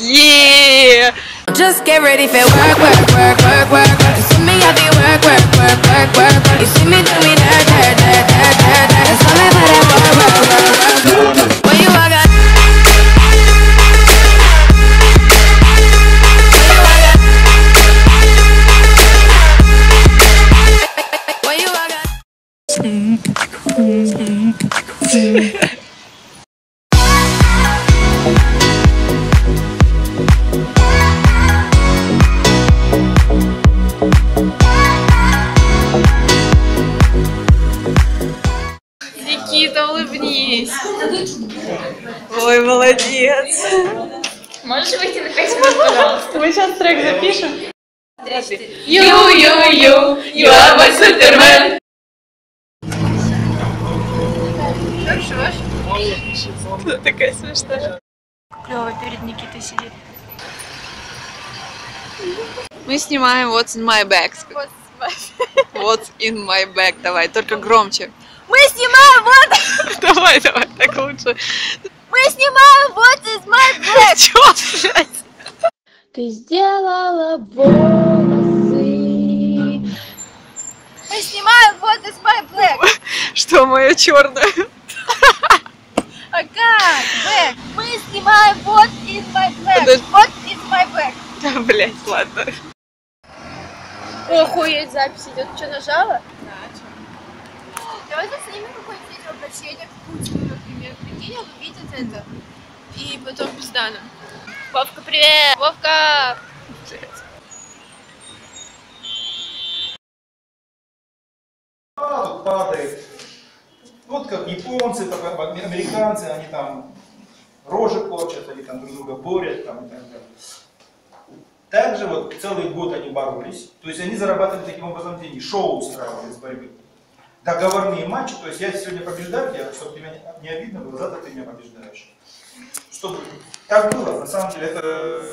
Yeah! Just get ready for work, work, work, work, work. You see me at the work, work, work, work, work. You see me do me dirt, dirt, dirt, dirt, dirt, dirt. It's only for that work, work, work, work. When you walk out. When Никита, улыбнись. Ой, молодец. Можешь выйти на 5 минут, пожалуйста? Мы сейчас трек запишем. Ю, ю, ю, you are my Superman. Такая смешная. Клево перед Никитой сидит. Мы снимаем What's in my bag. What's in my bag. Давай, только громче. Мы снимаем вот, Давай, давай, так лучше. мы снимаем вот из my bag. Чё, блядь? Ты сделала волосы. Мы снимаем вот из my bag. Что, мое черное? Ага, bag. Мы снимаем вот из my. Подожди. Вот из my bag. Да, блядь, ладно. Охуеть, запись идет. Что, нажала? Давайте снимем какое-нибудь видеообращение к Путину, например. Прикинь, он увидит это. И потом пизда нам. Вовка, привет! Вовка! падает. Вот как японцы, так американцы, они там рожи корчат, они там друг друга борят там, и так далее. Также вот целый год они боролись, то есть они зарабатывали таким образом деньги, шоу устраивали с борьбы. Договорные матчи, то есть я сегодня побеждаю тебя, чтобы тебя не- обидно было, завтра ты меня побеждаешь. Чтобы так было, на самом деле это...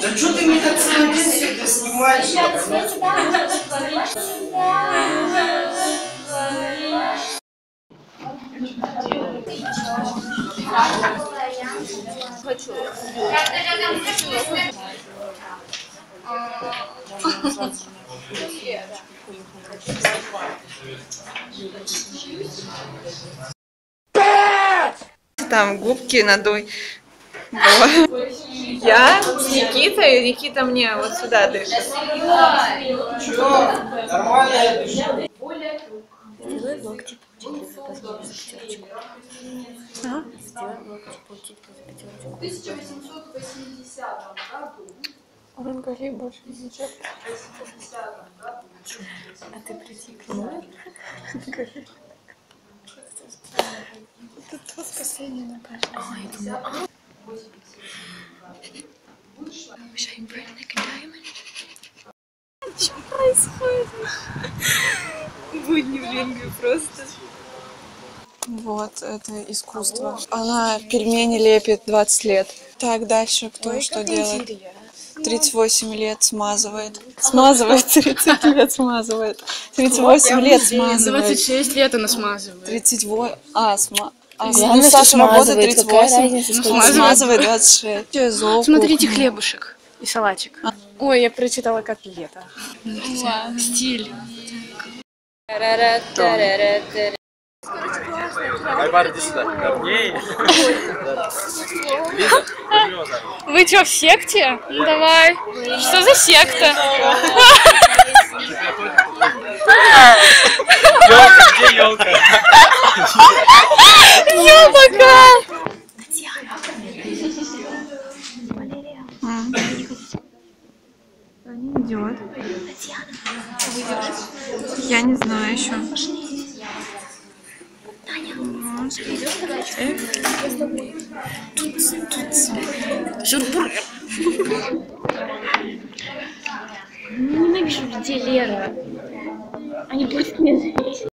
Да что ты мне так целый день это снимаешь? Хочу. Там губки надуй. Я с Никитой, и Никита мне вот сюда дышит. Нормально это Сделай локти получить за последнюю пятерочку. Сделай локти получить за пятерочку. 1880 году. Говорит больше ничего. А ты притихла. Тут последний на каждом. А, я думала, а. Wish I burned like a diamond. Что происходит? Будни в ринге просто. Вот, это искусство. Она пельмени лепит 20 лет. Так, дальше кто что делает? 38 лет смазывает. Смазывает, 30 лет смазывает. 38 лет смазывает. 26 лет она смазывает. 38... А, сма... А, Главное, ну, Саша работает смазывает. Какая 38, разница, сколько ну, смазывает 26. Чё, зоо Смотрите хлебушек и салатик. Ой, я прочитала котлета. Стиль. Айбар, иди сюда. Вы что, в секте? Ну давай. Что за секта? Елка, где елка? идет. Я не знаю еще. Ненавижу людей, Лера. Они будут меня